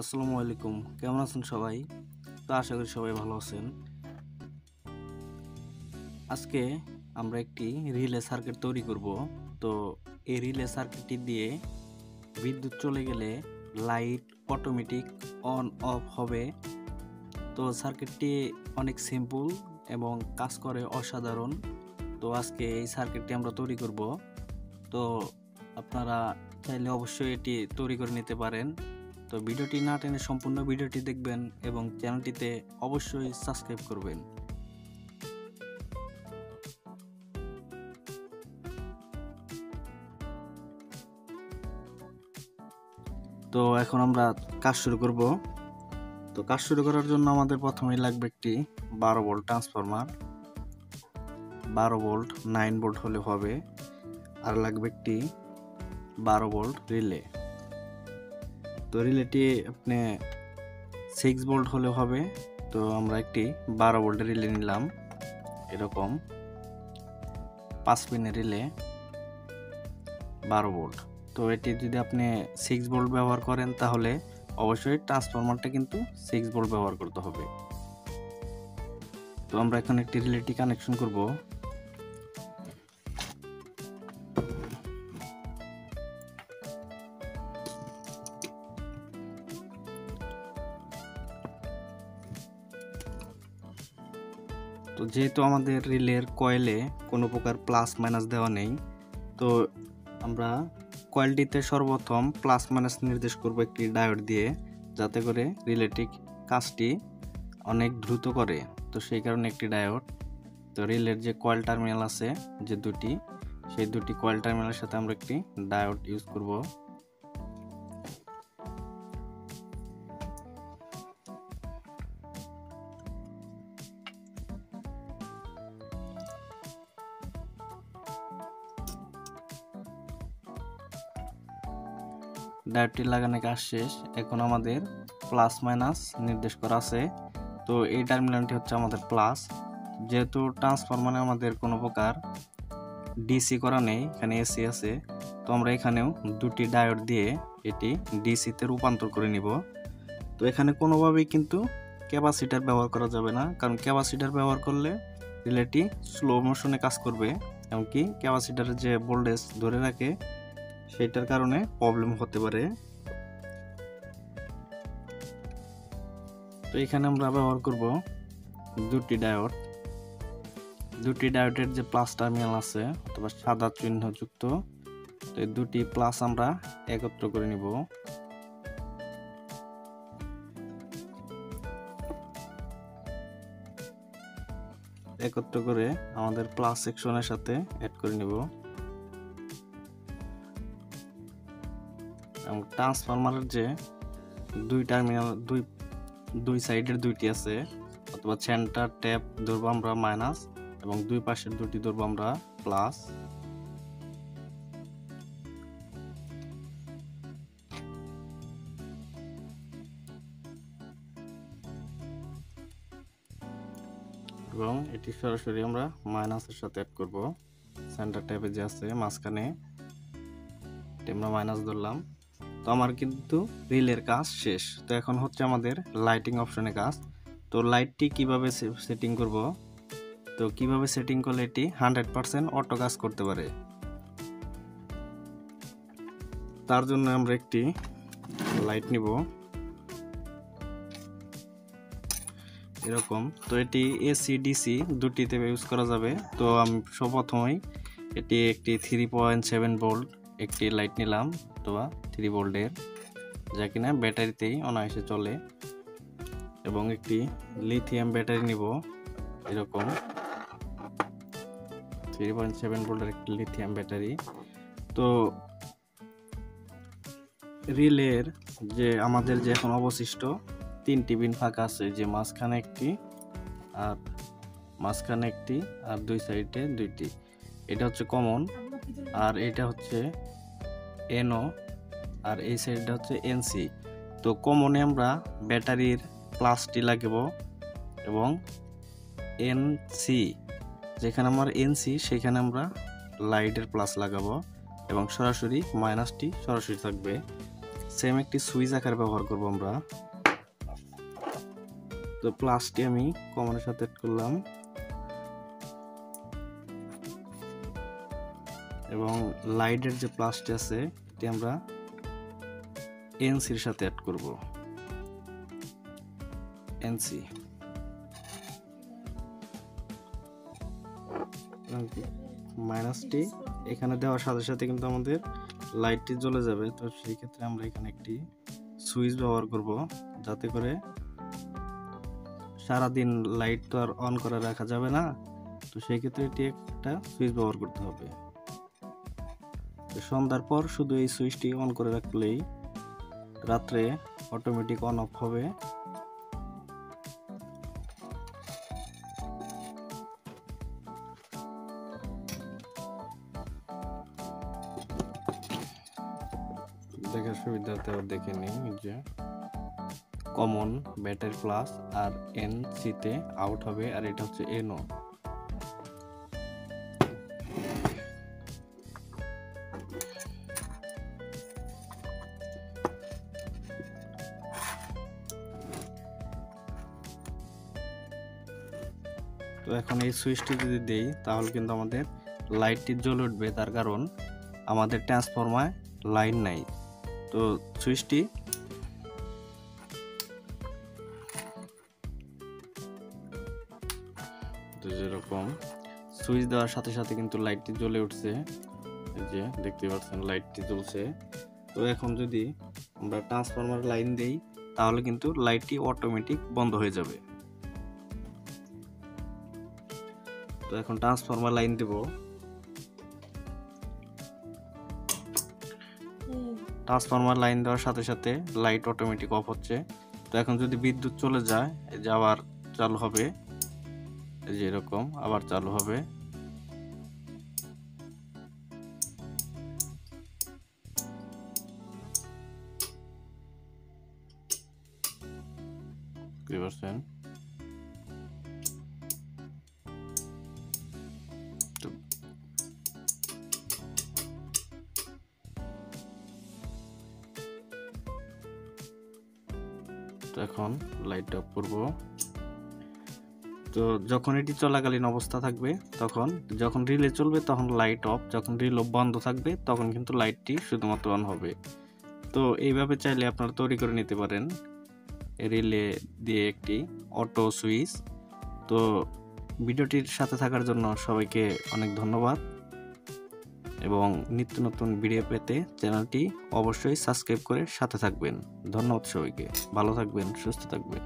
আসসালামু আলাইকুম। কেমন আছেন সবাই? তো আশা করি সবাই ভালো আছেন। আজকে আমরা একটি রিলে সার্কিট তৈরি করব। তো এই রিলে সার্কিটটি দিয়ে বিদ্যুৎ চলে গেলে লাইট অটোমেটিক অন অফ হবে। তো সার্কিটটি অনেক সিম্পল এবং কাজ করে অসাধারণ। তো আজকে এই সার্কিটটি আমরা তৈরি করব। তো আপনারা চাইলে অবশ্যই এটি তৈরি করে নিতে পারেন। তো ভিডিওটি না টেনে সম্পূর্ণ ভিডিওটি দেখবেন এবং চ্যানেলটিতে অবশ্যই সাবস্ক্রাইব করবেন। তো এখন আমরা কাজ শুরু করব। তো কাজ শুরু করার জন্য আমাদের প্রথমেই লাগবে একটি বারো ভোল্ট ট্রান্সফরমার। বারো ভোল্ট, নাইন ভোল্ট হলে হবে। আর লাগবে একটি বারো ভোল্ট রিলে। তো রিলেটি আপনি সিক্স ভোল্ট হলে হবে। তো আমরা একটি বারো ভোল্টের রিলে নিলাম। এরকম পাঁচ পিনের রিলে বারো ভোল্ট তো এটি যদি আপনি সিক্স ভোল্ট ব্যবহার করেন তাহলে অবশ্যই ট্রান্সফরমারটা কিন্তু সিক্স ভোল্ট ব্যবহার করতে হবে। তো আমরা এখন একটি রিলেটি কানেকশন করব। তো যেহেতু আমাদের রিলের কয়েলে কোনো প্রকার প্লাস মাইনাস দেওয়া নেই, তো আমরা কয়েলটিতে সর্বপ্রথম প্লাস মাইনাস নির্দেশ করব একটি ডায়োড দিয়ে যাতে করে রিলেটিক কাজটি অনেক দ্রুত করে। তো সেই কারণে একটি ডায়োড। তো রিলের যে কয়েল টার্মিনাল আছে, যে দুটি, সেই দুটি কয়েল টার্মিনালের সাথে আমরা একটি ডায়োড ইউজ করব। ডায়োডটি লাগানো কাজ শেষ। এখন আমাদের প্লাস মাইনাস নির্দেশ করা আছে। তো এই টার্মিনালটি হচ্ছে আমাদের প্লাস যেহেতু ট্রান্সফরমারে আমাদের কোনো প্রকার ডিসি করা নেই, এখানে এসি আছে, তো আমরা এখানেও দুটি ডায়োড দিয়ে এটি ডিসিতে রূপান্তর করে নিব। তো এখানে কোনোভাবেই কিন্তু ক্যাপাসিটার ব্যবহার করা যাবে না, কারণ ক্যাপাসিটার ব্যবহার করলে রিলেটি স্লো মোশনে কাজ করবে, এমনকি ক্যাপাসিটারের যে ভোল্টেজ ধরে রাখে সেটার কারণে প্রবলেম হতে পারে। তো এখানে আমরা ব্যবহার করব দুটি ডায়োড দুটি ডায়োডের যে প্লাস টার্মিনাল আছে অথবা সাদা চিহ্নযুক্ত, তো এই দুটি প্লাস আমরা একত্র করে নিব। একত্র করে আমাদের প্লাস সেকশনের সাথে অ্যাড করে নিব। এবং ট্রান্সফরমারের যে দুই টার্মিনাল, দুই দুই সাইডের দুইটি আছে, অথবা সেন্টার, ট্যাপ ধরবো আমরা মাইনাস এবং দুই পাশের দুটি ধরবো আমরা প্লাস। এবং এটি সরাসরি আমরা মাইনাসের সাথে অ্যাড করব। সেন্টার ট্যাপে যে আছে, মাঝখানে আমরা মাইনাস ধরলাম। তো আমার কিন্তু রিলের কাজ শেষ। তো এখন হচ্ছে আমাদের লাইটিং অপশনে কাজ। তো লাইটটি কীভাবে সেটিং করব? তো কীভাবে সেটিং করলে এটি হান্ড্রেড পারসেন্ট অটো কাজ করতে পারে? তার জন্য আমরা একটি লাইট নিব। এরকম। তো এটি এসি ডিসি দুটিতে ইউজ করা যাবে। তো আমি সর্বপ্রথমেই এটি একটি থ্রি পয়েন্ট সেভেন ভোল্ট একটি লাইট নিলাম। অথবা থ্রি ভোল্টের যা কিনা ব্যাটারিতেই অনায়াসে চলে। এবং একটি লিথিয়াম ব্যাটারি নিব, এরকম। থ্রি পয়েন্ট সেভেন ভোল্টের একটি লিথিয়াম ব্যাটারি। তো রিলের যে আমাদের যে এখন অবশিষ্ট তিনটি বিন ফাঁকা আছে, যে মাঝখানে একটি আর মাঝখানে একটি আর দুই সাইডে দুইটি। এটা হচ্ছে কমন আর এটা হচ্ছে এনও আর এই সাইডটা হচ্ছে এনসি তো কমনে আমরা ব্যাটারির প্লাসটি লাগাব এবং এনসি যেখানে আমার এনসি সেখানে আমরা লাইটের প্লাস লাগাবো এবং সরাসরি মাইনাসটি সরাসরি থাকবে। সেম একটি সুইচ আকার ব্যবহার করব আমরা। তো প্লাসটি আমি কমনের সাথে করলাম। এবং লাইটের যে প্লাসটি আছে, এটি আমরা এনসির সাথে অ্যাড করব। এনসি। মাইনাসটি এখানে দেওয়ার সাথে সাথে কিন্তু আমাদের লাইটটি জ্বলে যাবে। তো সেই ক্ষেত্রে আমরা এখানে একটি সুইচ ব্যবহার করব, যাতে করে সারাদিন লাইট তো আর অন করে রাখা যাবে না। তো সেই ক্ষেত্রে এটি একটা সুইচ ব্যবহার করতে হবে। সন্ধ্যার পর শুধু এই সুইচটি অন করে রাখলেই রাত্রে অটোমেটিক অন অফ হবে। দেখার সুবিধাতে দেখে নিই যে। কমন ব্যাটারি প্লাস আর এন সিতে আউট হবে, আর এটা হচ্ছে এনও তো এখন এই সুইচটি যদি দেই, তাহলে কিন্তু আমাদের লাইটটি জ্বলে উঠবে। তার কারণ আমাদের ট্রান্সফরমার লাইন নাই। তো সুইচটি যেরকম সুইচ দেওয়ার সাথে সাথে কিন্তু লাইটটি জ্বলে উঠছে। যে দেখতে পাচ্ছেন, লাইটটি জ্বলছে। তো এখন যদি আমরা ট্রান্সফরমার লাইন দেই, তাহলে কিন্তু লাইটটি অটোমেটিক বন্ধ হয়ে যাবে। তো এখন ট্রান্সফরমার লাইন দেব। ট্রান্সফরমার লাইন দেওয়ার সাথে সাথে লাইট অটোমেটিক অফ হচ্ছে। তো এখন যদি বিদ্যুৎ চলে যায়, এই যে আবার চালু হবে। এই যে এরকম আবার চালু হবে। বুঝতে পারছেন? তো এখন লাইট অফ করব। তো যখন এটি চলাকালীন অবস্থা থাকবে, তখন যখন রিলে চলবে, তখন লাইট অফ যখন রিল বন্ধ থাকবে, তখন কিন্তু লাইটটি শুধুমাত্র অন হবে। তো এইভাবে চাইলে আপনারা তৈরি করে নিতে পারেন। রিলে দিয়ে একটি অটো সুইচ তো ভিডিওটির সাথে থাকার জন্য সবাইকে অনেক ধন্যবাদ। এবং নিত্য নতুন ভিডিও পেতে চ্যানেলটি অবশ্যই সাবস্ক্রাইব করে সাথে থাকবেন। ধন্যবাদ সবাইকে। ভালো থাকবেন, সুস্থ থাকবেন।